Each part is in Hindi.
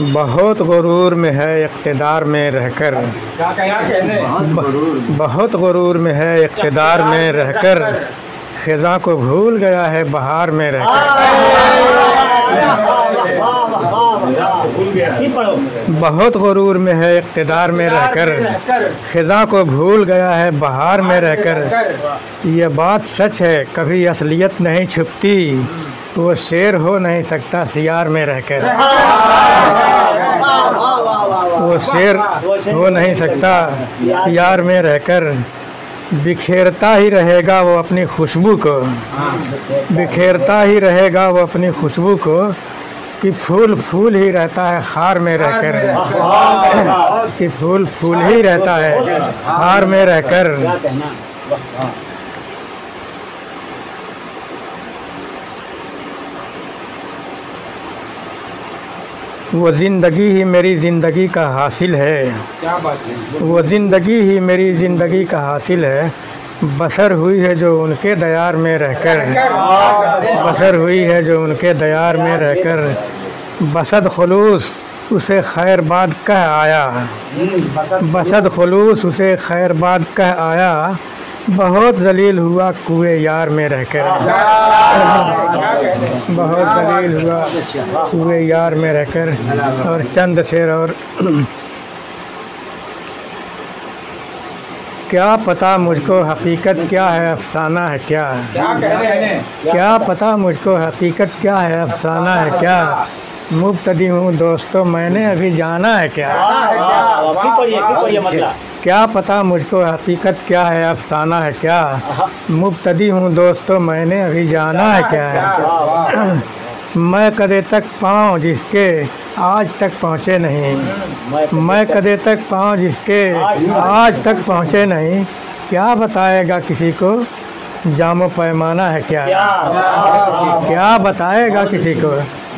बहुत गुरूर में है इक़्तिदार में रहकर। बहुत गुरूर में। है इकतदार में रहकर। ख़ज़ा को भूल गया है बहार में रहकर। बहुत गुरूर में है इकतदार में रहकर। ख़ज़ा को भूल गया है बहार में रहकर। यह बात सच है कभी असलियत नहीं छुपती। वो शेर हो नहीं सकता, सियार में रहकर वो शेर हो नहीं सकता यार में रहकर बिखेरता ही रहेगा वो अपनी खुशबू को। बिखेरता ही रहेगा वो अपनी खुशबू को कि फूल फूल ही रहता है हार में रहकर कि फूल फूल ही रहता है हार में रहकर वो ज़िंदगी ही मेरी ज़िंदगी का हासिल है। क्या बात है? वो ज़िंदगी ही मेरी ज़िंदगी का हासिल है। बसर हुई है जो उनके दयार में रहकर। बसर हुई है जो उनके दयार में रहकर। बसद खलूस उसे खैर बाद कह आया। बसद खलूस उसे खैर बाद कह आया। बहुत जलील हुआ कुएँ यार में रहकर। बहुत जलील हुआ कुएँ यार में रहकर और चंद शेर और क्या पता मुझको हकीकत क्या है अफसाना है क्या हैं क्या पता मुझको हकीकत क्या है अफसाना है क्या मुबतदी हूँ दोस्तों मैंने अभी जाना है क्या क्या पता मुझको हकीकत क्या है अफसाना है क्या? मुबतदी हूँ दोस्तों मैंने अभी जाना है क्या? है? मैं कदे तक पाँव जिसके आज तक पहुँचे नहीं? मैं कदे तक पाँव जिसके आज तक पहुँचे नहीं? क्या बताएगा किसी को? जामो पैमाना है क्या? क्या बताएगा किसी को?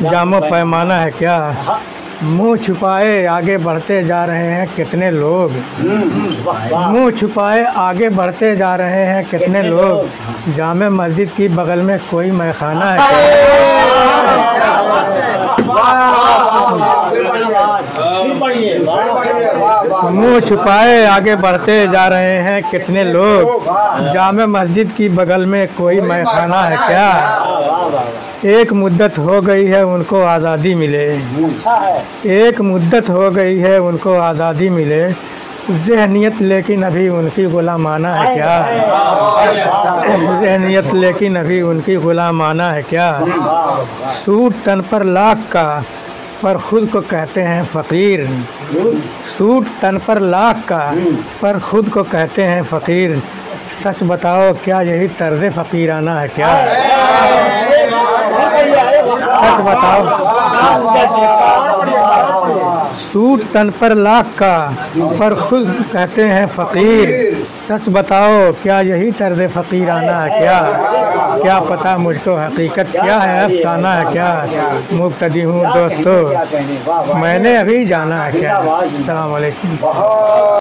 जामो पैमाना है क्या? मुँह छुपाए आगे बढ़ते जा रहे हैं कितने लोग? मुँह छुपाए आगे बढ़ते जा रहे हैं कितने लोग? जामे मस्जिद की बगल में कोई मैखाना है? मुँह छुपाए आगे बढ़ते जा रहे हैं कितने लोग? जामे मस्जिद की बगल में कोई मैखाना है क्या? एक मुद्दत हो गई है उनको आज़ादी मिले। अच्छा है। एक मुद्दत हो गई है उनको आज़ादी मिले। जहनीत लेकिन अभी उनकी गुलामाना है क्या? जहनीत लेकिन अभी उनकी गुलामाना है क्या? सूट तन पर लाख का पर खुद को कहते हैं फ़कीर। सूट तन पर लाख का पर खुद को कहते हैं फ़कीर। सच बताओ क्या यही तर्ज फ़कीराना है क्या? सच बताओ। सूट तन पर लाख का, पर खुद कहते हैं फ़कीर। सच बताओ, क्या यही तर्ज फ़कीराना है क्या? क्या पता मुझको हकीकत क्या है, अफसाना है क्या? मुबतदी हूँ दोस्तों। मैंने अभी जाना है क्या? वालेकुम